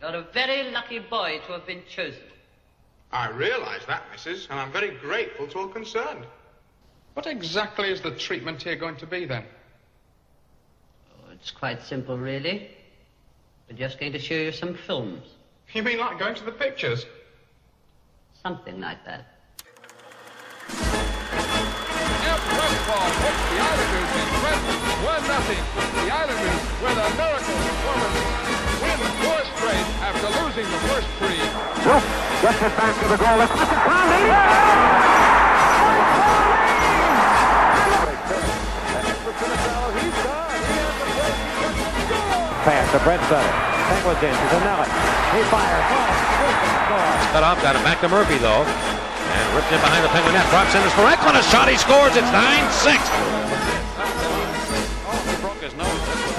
You're a very lucky boy to have been chosen. I realise that, missus, and I'm very grateful to all concerned. What exactly is the treatment here going to be, then? Oh, it's quite simple, really. We're just going to show you some films. You mean like going to the pictures? Something like that. F. Westfall the Islanders in front 1 nothing. The Islanders, with a miracle performance, win four straight after losing the first three. Wolf gets it back to the goal. It's Mr. Conley. Pass to Brett Sutter. Negligence is another. He fires. Oh, Cut off, got it back to Murphy, though. And ripped in behind the Penguin net. Brock Sanders for Eklund. A shot, he scores. It's 9-6. broke his nose.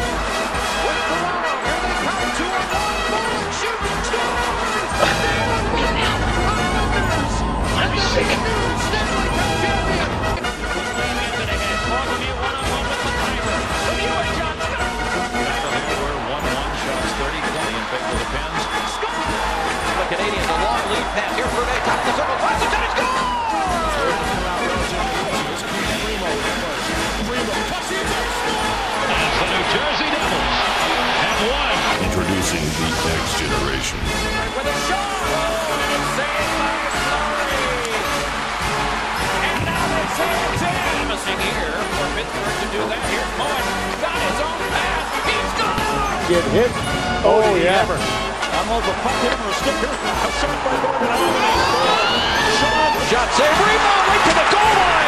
Pass here for May. Top of the circle. Finds the shot, he scores! The New Jersey Devils have won. Introducing the X Generation. With a shot! Oh, and it's saved by Fleury! And now they say it's in! Promising here for Pittsburgh to do that. Here's Moen. Got his own pass. He scores! Get hit. Oh, yeah. Almost a puck hit from a sticker. A shot by Gordon. Sean Shot save. Rebound right to the goal line!